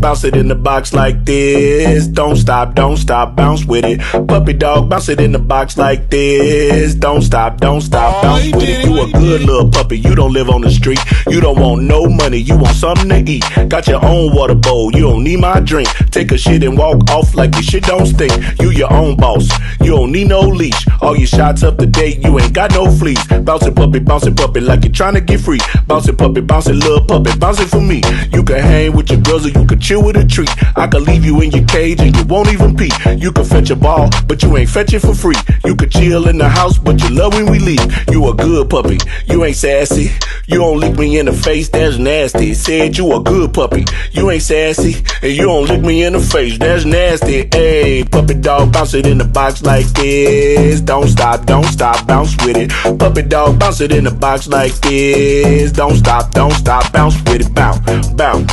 Bounce it in the box like this. Don't stop, don't stop, bounce with it. Puppy dog, bounce it in the box like this. Don't stop, don't stop, bounce with it. You a good little puppy, you don't live on the street. You don't want no money, you want something to eat. Got your own water bowl, you don't need my drink. Take a shit and walk off like your shit don't stink. You your own boss, you don't need no leash. All your shots up to date, you ain't got no fleas. Bouncing puppy, bouncing puppy like you're trying to get free. Bouncing puppy, bouncing little puppy, bounce it for me. You can hang with your girls you can chill with a tree. I could leave you in your cage and you won't even pee. You can fetch a ball, but you ain't fetch it for free. You could chill in the house, but you love when we leave. You a good puppy, you ain't sassy. You don't lick me in the face, that's nasty. Said you a good puppy, you ain't sassy. And you don't lick me in the face, that's nasty. Hey, puppy dog, bounce it in the box like this. Don't stop, don't stop, bounce with it. Puppy dog, bounce it in the box like this. Don't stop, don't stop, bounce with it. Bounce, bounce.